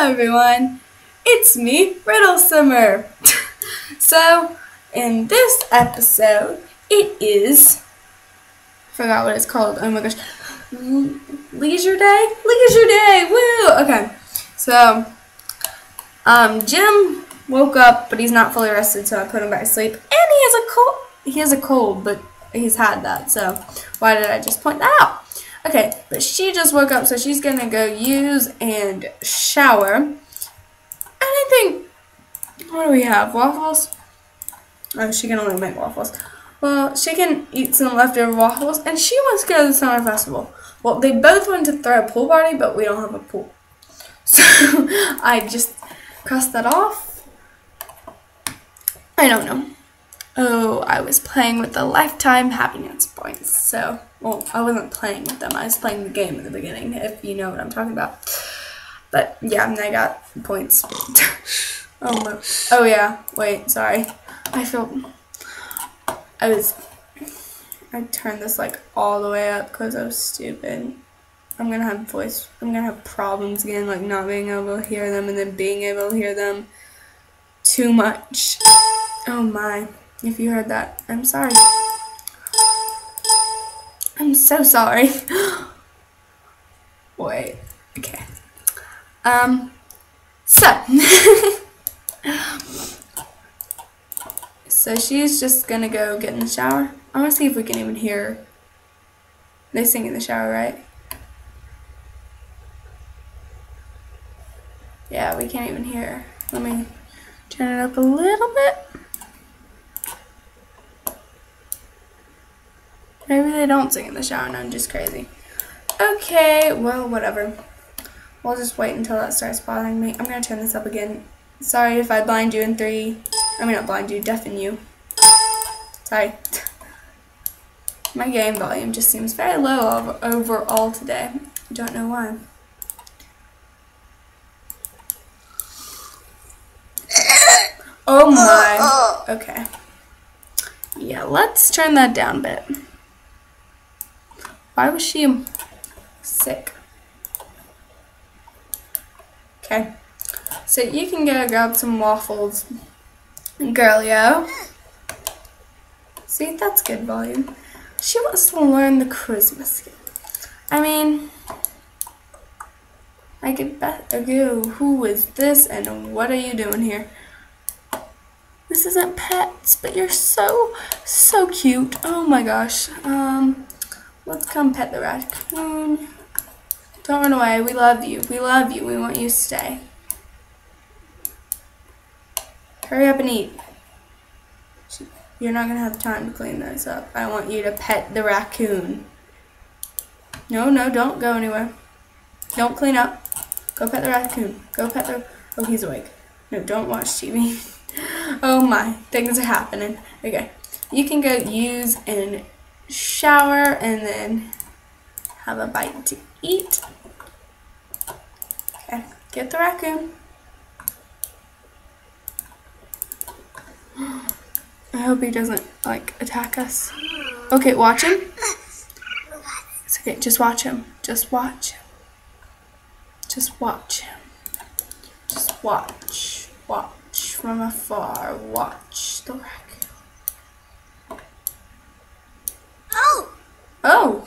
Everyone, it's me, RiddleSimmer. so, in this episode, it is, I forgot what it's called, oh my gosh, Leisure Day? Leisure Day, woo! Okay, so, um, Jim woke up, but he's not fully rested, so I put him back to sleep, and he has a cold, he has a cold, but he's had that, so why did I just point that out? Okay, but she just woke up, so she's gonna go use and shower. And I think, what do we have? Waffles? Oh, she can only make waffles. Well, she can eat some leftover waffles, and she wants to go to the summer festival. Well, they both want to throw a pool party, but we don't have a pool. So I just crossed that off. I don't know. Oh, I was playing with the lifetime happiness points. So, well, I wasn't playing with them. I was playing the game at the beginning, if you know what I'm talking about. But yeah, I got points. oh my. Oh yeah. Wait. Sorry. I feel. I was. I turned this like all the way up because I was stupid. I'm gonna have voice. I'm gonna have problems again, like not being able to hear them and then being able to hear them too much. Oh my. If you heard that, I'm sorry. I'm so sorry. Wait, okay. Um, so. so she's just gonna go get in the shower. I wanna see if we can even hear. They sing in the shower, right? Yeah, we can't even hear. Let me turn it up a little bit. Maybe they don't sing in the shower and I'm just crazy. Okay, well, whatever. We'll just wait until that starts bothering me. I'm going to turn this up again. Sorry if I blind you in three. I mean, not blind you, deafen you. Sorry. My game volume just seems very low overall today. Don't know why. Oh my. Uh, uh. Okay. Yeah, let's turn that down a bit. Why was she sick? Okay. So you can go grab some waffles, girlio. See, that's good volume. She wants to learn the Christmas game. I mean, I could bet ago who is this and what are you doing here? This isn't pets, but you're so, so cute. Oh my gosh. Um, Let's come pet the raccoon. Don't run away. We love you. We love you. We want you to stay. Hurry up and eat. You're not going to have time to clean this up. I want you to pet the raccoon. No, no, don't go anywhere. Don't clean up. Go pet the raccoon. Go pet the... Oh, he's awake. No, don't watch TV. oh my, things are happening. Okay, you can go use and shower, and then have a bite to eat. Okay, get the raccoon. I hope he doesn't, like, attack us. Okay, watch him. It's okay, just watch him. Just watch. Just watch him. Just watch. Watch from afar. Watch the raccoon. Oh,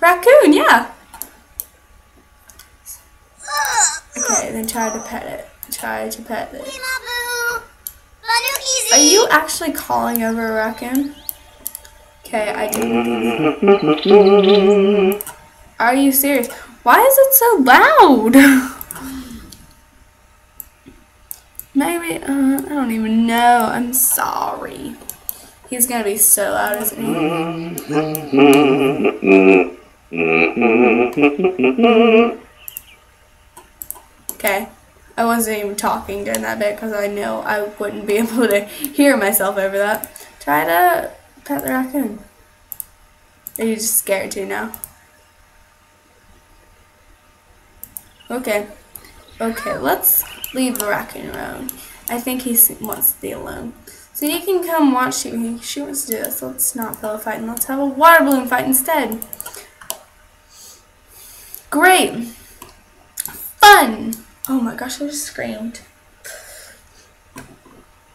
raccoon, yeah. Okay, then try to pet it. Try to pet it. Are you actually calling over a raccoon? Okay, I do. Are you serious? Why is it so loud? Maybe, uh, I don't even know. I'm sorry. He's gonna be so loud, isn't he? Okay. I wasn't even talking during that bit because I know I wouldn't be able to hear myself over that. Try to pet the raccoon. Are you just scared too now? Okay. Okay, let's leave the raccoon alone. I think he wants to be alone. So you can come watch TV. She wants to do this. Let's not pillow fight and let's have a water balloon fight instead. Great. Fun. Oh my gosh, I just screamed.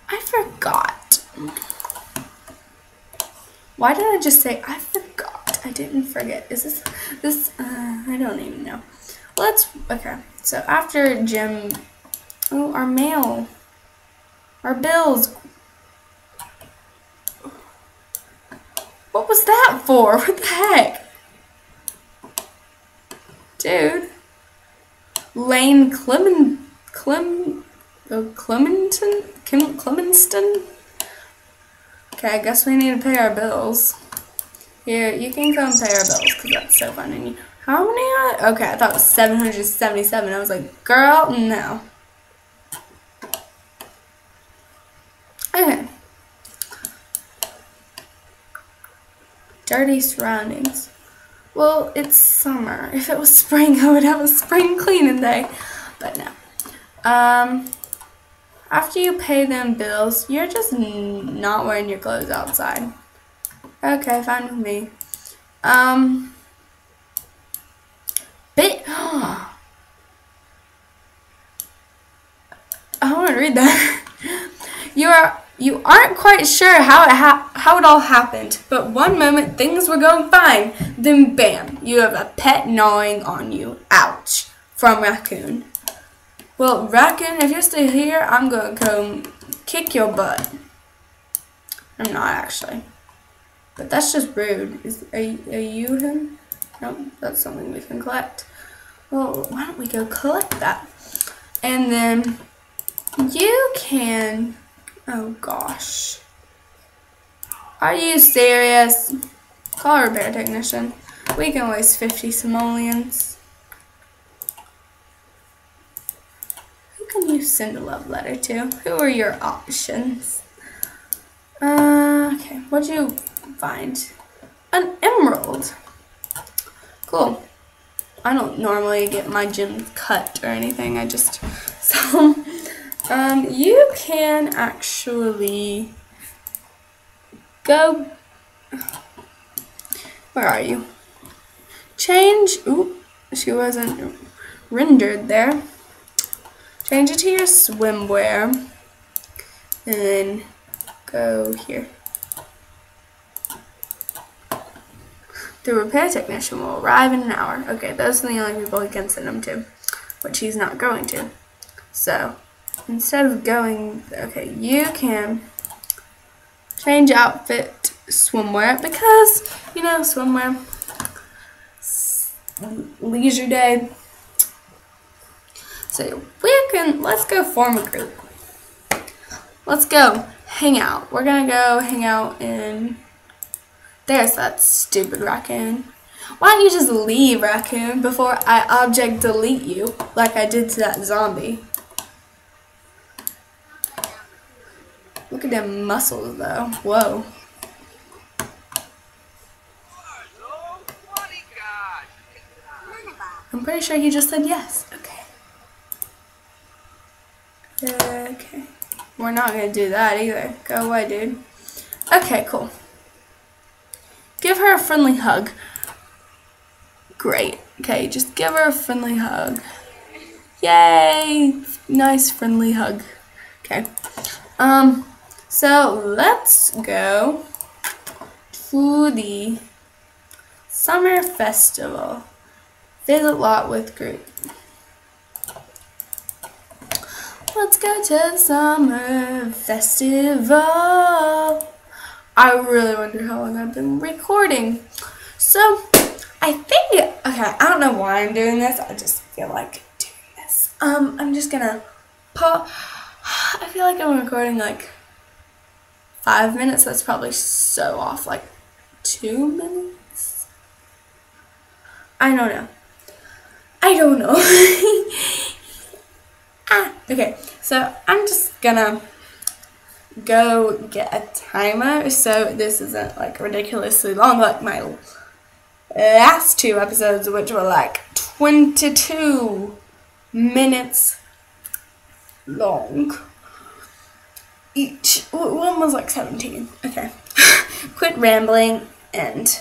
I forgot. Why did I just say I forgot? I didn't forget. Is this this? Uh, I don't even know. Let's okay. So after Jim, oh, our mail, our bills. What was that for? What the heck, dude? Lane Clement Clem oh, Clementon Clem, Clemenston. Okay, I guess we need to pay our bills. Here, you can come pay our bills because that's so fun. And you, how many are? Okay, I thought it was 777. I was like, girl, no. Okay. Dirty surroundings. Well, it's summer. If it was spring, I would have a spring cleaning day. But no. Um, after you pay them bills, you're just not wearing your clothes outside. Okay, fine with me. Um, bit. I want to read that. you are you aren't quite sure how it ha how it all happened, but one moment things were going fine, then bam, you have a pet gnawing on you. Ouch. From Raccoon. Well, Raccoon, if you're still here, I'm gonna come kick your butt. I'm not actually. But that's just rude. Is are, are you him? No, that's something we can collect. Well, why don't we go collect that? And then you can Oh gosh. Are you serious? Call a repair technician. We can waste 50 simoleons. Who can you send a love letter to? Who are your options? Uh, okay, what'd you find? An emerald. Cool. I don't normally get my gems cut or anything. I just sell them. Um, you can actually go. Where are you? Change. Oop, she wasn't rendered there. Change it to your swimwear. And then go here. The repair technician will arrive in an hour. Okay, those are the only people he can send them to, which he's not going to. So, instead of going, okay, you can change outfit swimwear because, you know, swimwear, leisure day. So we can, let's go form a group. Let's go hang out. We're gonna go hang out in, there's that stupid raccoon. Why don't you just leave, raccoon, before I object delete you like I did to that zombie? Look at them muscles though. Whoa. I'm pretty sure he just said yes. Okay. Okay. We're not going to do that either. Go away, dude. Okay, cool. Give her a friendly hug. Great. Okay, just give her a friendly hug. Yay! Nice friendly hug. Okay. Um, so let's go to the summer festival. Visit lot with group. Let's go to the summer festival. I really wonder how long I've been recording. So, I think, okay, I don't know why I'm doing this. I just feel like doing this. Um, I'm just gonna pause. I feel like I'm recording like five minutes. That's probably so off. Like two minutes? I don't know. I don't know. ah, okay. So I'm just gonna go get a timer so this isn't like ridiculously long like my last two episodes which were like 22 minutes long each. One was like 17. Okay. Quit rambling and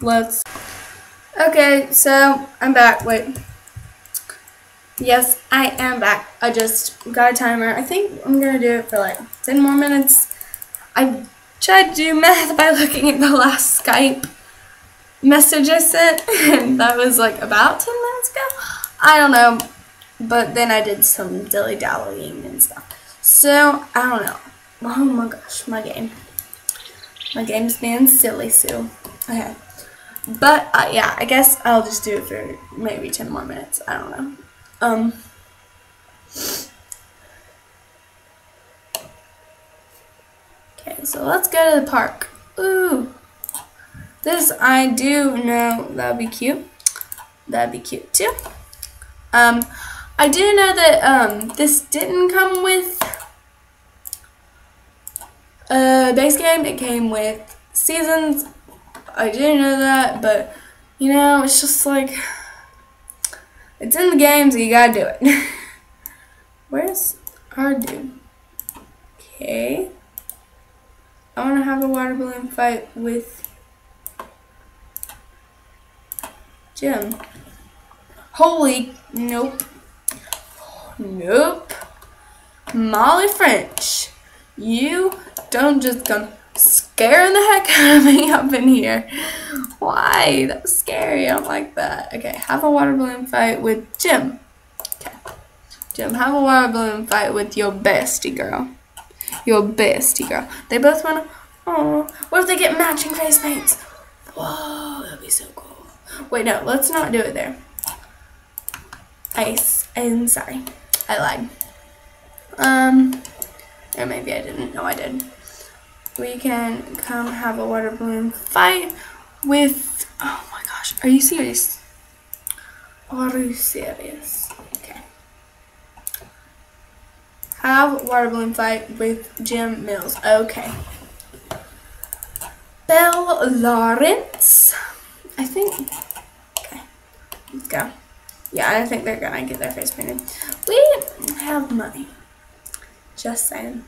let's. Okay, so I'm back. Wait. Yes, I am back. I just got a timer. I think I'm gonna do it for like 10 more minutes. I tried to do math by looking at the last Skype message I sent, and that was like about 10 minutes ago. I don't know, but then I did some dilly dallying and stuff. So, I don't know. Oh my gosh, my game. My game's being silly, Sue. Okay. But, uh, yeah, I guess I'll just do it for maybe 10 more minutes. I don't know. Um. Okay, so let's go to the park. Ooh. This I do know that would be cute. That'd be cute too. Um, I do know that um, this didn't come with a base game. It came with seasons. I do know that, but you know, it's just like it's in the game, so you gotta do it. Where's our dude? Okay. I want to have a water balloon fight with Jim. Holy, nope. Nope. Molly French, you don't just come scaring the heck out of me up in here. Why? That was scary. I don't like that. Okay, have a water balloon fight with Jim. Okay. Jim, have a water balloon fight with your bestie girl. Your bestie girl. They both want to. Oh, what if they get matching face paints? Whoa, that'd be so cool. Wait, no, let's not do it there. Ice. I'm sorry. I lied. Um, or maybe I didn't. No, I did we can come have a water balloon fight with, oh my gosh, are you serious? Are you serious? Okay. Have water balloon fight with Jim Mills. Okay. Belle Lawrence. I think, okay, let's go. Yeah, I think they're gonna get their face painted. We have money. Just saying.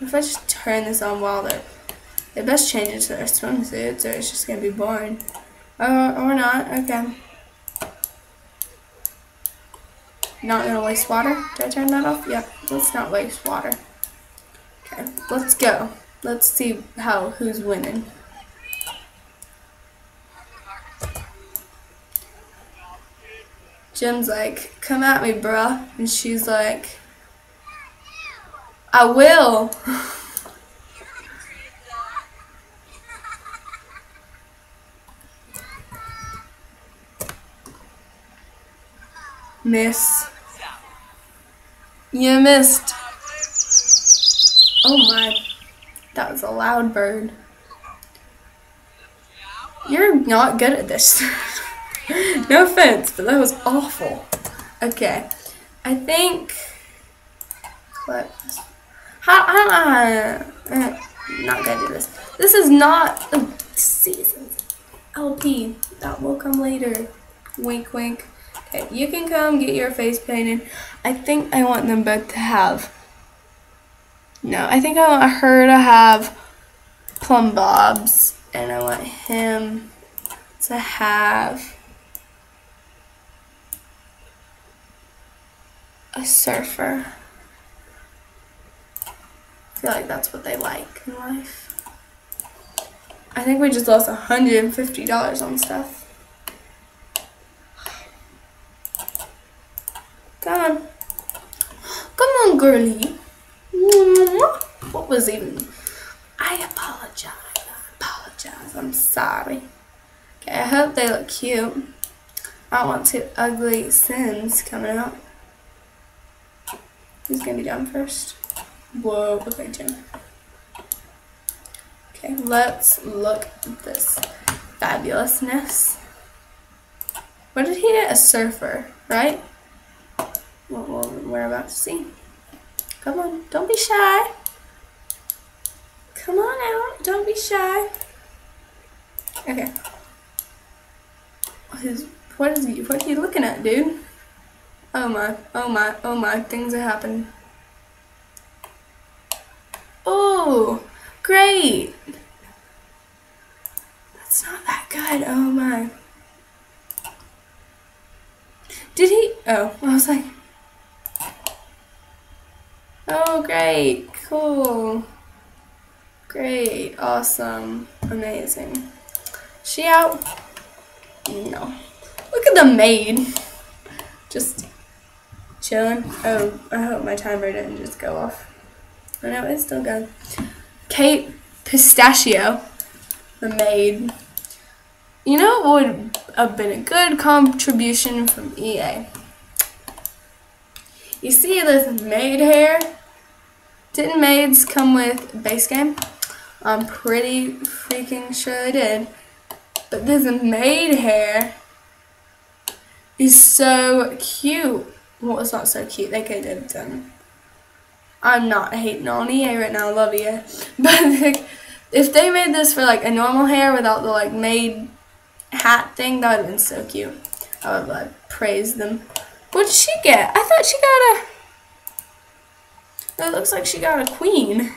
If I just turn this on while they're, they best change it to their swimsuits or it's just going to be boring. Or, or not, okay. Not going to waste water? Did I turn that off? Yep, let's not waste water. Okay, let's go. Let's see how, who's winning. Jim's like, come at me, bruh. And she's like, I will. Miss. You missed. Oh my. That was a loud bird. You're not good at this. no offense, but that was awful. Okay. I think. What? How, how, uh, not gonna do this. This is not a seasons LP. That will come later. Wink, wink. Okay, you can come get your face painted. I think I want them both to have. No, I think I want her to have plumbobs, and I want him to have a surfer feel like that's what they like in life. I think we just lost $150 on stuff. Come on. Come on, girlie. What was even... I apologize. I apologize. I'm sorry. Okay, I hope they look cute. I don't want two ugly Sims coming out. Who's going to be done first? Whoa, okay, Jim. Okay, let's look at this fabulousness. What did he get? A surfer, right? Well, well, we're about to see. Come on, don't be shy. Come on out, don't be shy. Okay. His, what is he, what are you looking at, dude? Oh my, oh my, oh my, things are happening. Oh, great. That's not that good. Oh my. Did he? Oh, I was like, oh, great, cool, great, awesome, amazing. She out? No. Look at the maid. Just chilling. Oh, I hope my timer didn't just go off. Oh no, it's still going. Kate Pistachio, the maid. You know what would have been a good contribution from EA? You see this maid hair? Didn't maids come with base game? I'm pretty freaking sure they did. But this maid hair is so cute. Well, it's not so cute. They could have done. I'm not hating on EA right now. I love EA. But like, if they maid this for like a normal hair without the like made hat thing, that would have been so cute. I would like praise them. What did she get? I thought she got a. It looks like she got a queen.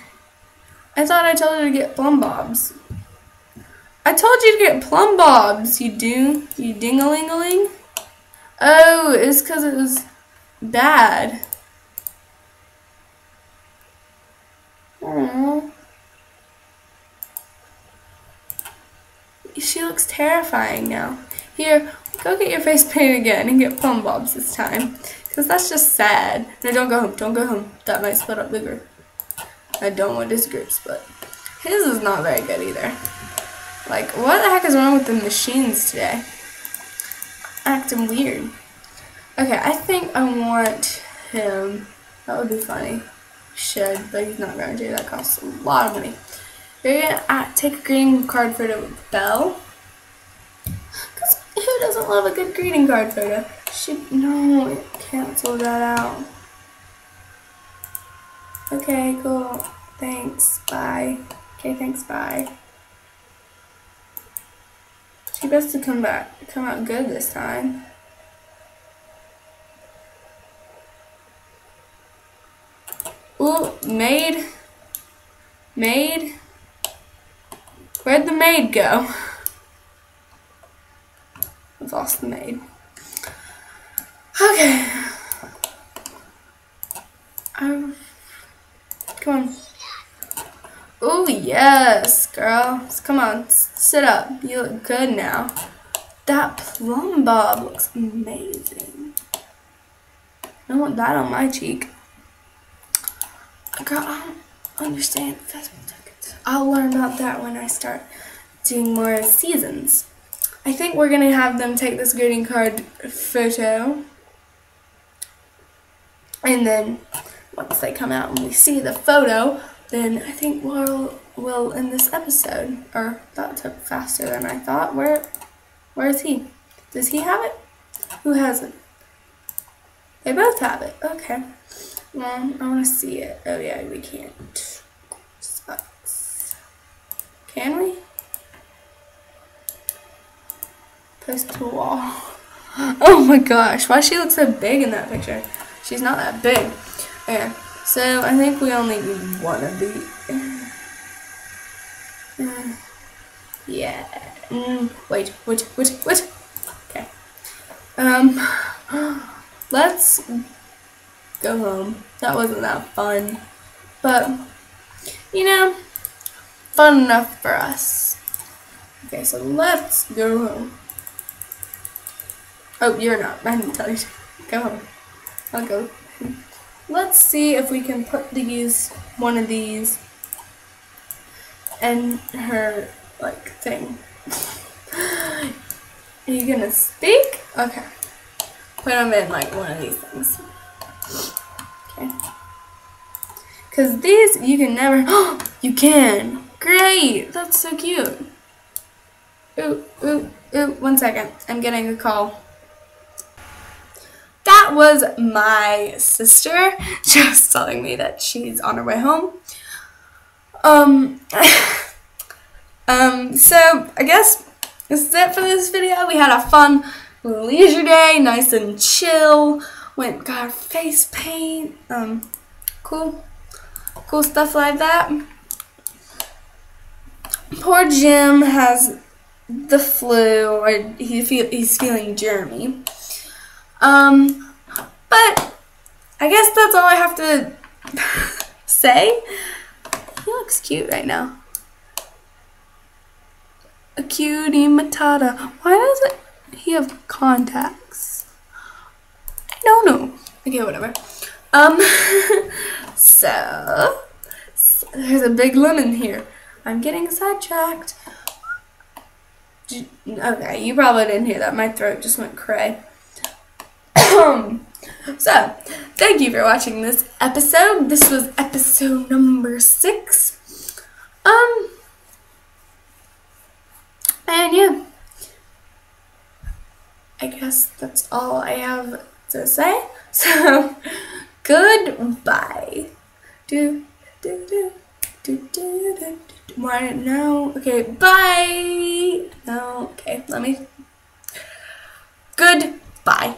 I thought I told her to get plumbobs. I told you to get plumbobs, you do, you ding-a-ling-a-ling. Oh, it's because it was bad. Aww. She looks terrifying now. Here, go get your face painted again and get plumbobs this time. Because that's just sad. No, don't go home. Don't go home. That might split up the group. I don't want this group split. His is not very good either. Like, what the heck is wrong with the machines today? Acting weird. Okay, I think I want him. That would be funny. Should, but he's not going to. Do that costs a lot of money. You're going to take a greeting card photo with Belle. Because who doesn't love a good greeting card photo? She, no, cancel that out. Okay, cool. Thanks. Bye. Okay, thanks. Bye. She best to come back, come out good this time. Ooh, maid. Maid. Where'd the maid go? I've lost the maid. Okay. Um, come on. Oh, yes, girl. Come on, sit up. You look good now. That plumbob looks amazing. I want that on my cheek. Girl, I don't understand festival tickets. I'll learn about that when I start doing more seasons. I think we're going to have them take this greeting card photo. And then once they come out and we see the photo, then I think we'll we'll end this episode. Or that took faster than I thought. Where where is he? Does he have it? Who has it? They both have it. Okay. Well, I want to see it. Oh yeah, we can't. Sucks. Can we? Post to wall. Oh my gosh, why she look so big in that picture? She's not that big. Okay. So I think we only need one of these. Uh, yeah. Mm, wait, wait, wait, wait. Okay. Um, let's go home. That wasn't that fun. But, you know, fun enough for us. Okay, so let's go home. Oh, you're not. I didn't tell you. Go home. I'll go. Let's see if we can put these, one of these, in her, like, thing. Are you gonna speak? Okay. Put them in, like, one of these things. Because these, you can never, oh, you can. Great, that's so cute. Ooh, ooh, ooh, one second. I'm getting a call that was my sister just telling me that she's on her way home. Um, um, so I guess this is it for this video. We had a fun leisure day, nice and chill. Went got face paint, um, cool, cool stuff like that. Poor Jim has the flu, or he feel he's feeling germy. Um, But I guess that's all I have to say. He looks cute right now. A cutie matata. Why does it he have contacts? I don't know. Okay, whatever. Um, so, so there's a big lemon here. I'm getting sidetracked. Okay, you probably didn't hear that. My throat just went cray. so, thank you for watching this episode. This was episode number six. Um, and yeah, I guess that's all I have to say. So, goodbye. Do, do, do, do, do, do, do. Why no? Okay, bye. No, okay, let me. Goodbye.